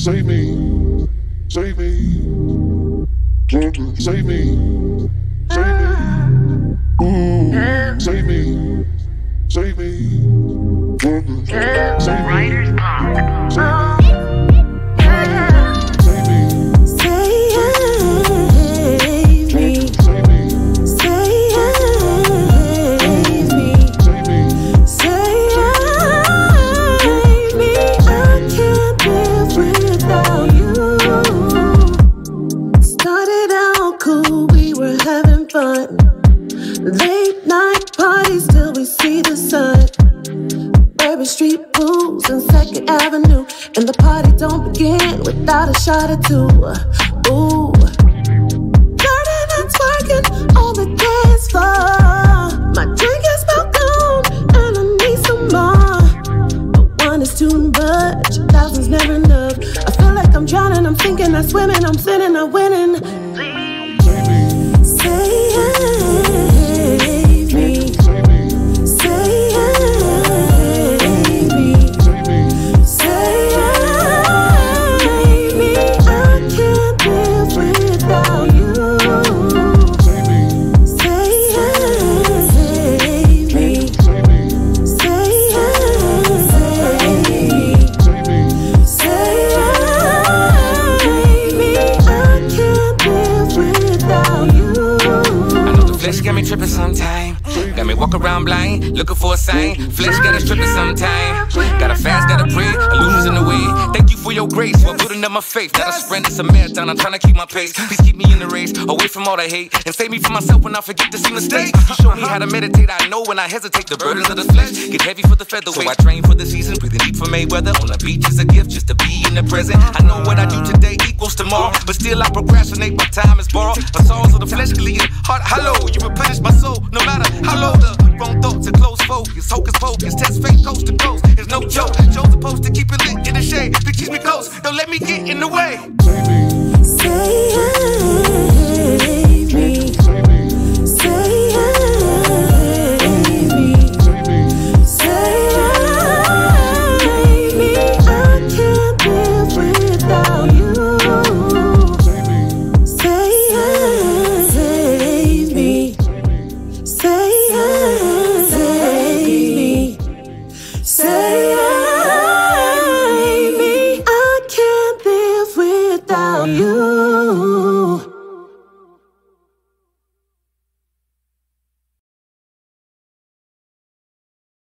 Save me, save me, save me, save me, Ooh, save me, save me, save me, without a shot or two. Ooh. Turning and twerking on the dance floor. My drink is about gone and I need some more. But one is too much, thousands never enough. I feel like I'm drowning, I'm sinking, I'm swimming, I'm sinning, I'm winning. Walk around blind, looking for a sign. Flesh got us tripping sometime. Gotta fast, your grace, for building up my faith. Not a sprint, it's a marathon. I'm trying to keep my pace. Please keep me in the race, away from all the hate, and save me from myself when I forget to see mistakes. You show me uh-huh. how to meditate. I know when I hesitate, the burdens of the flesh get heavy for the featherweight. So I train for the season, breathing deep for Mayweather. On the beach is a gift just to be in the present. I know what I do today equals tomorrow, but still I procrastinate. My time is borrowed. My souls of the flesh can lead heart hollow. You replenish my soul, no matter how low the wrong thoughts are close focus. Hocus pocus, test fake coast to coast. It's no joke. Joe's supposed to keep it lit She's me close, don't let me get in the way. Say